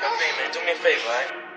Hey, man. Do me a favor, alright?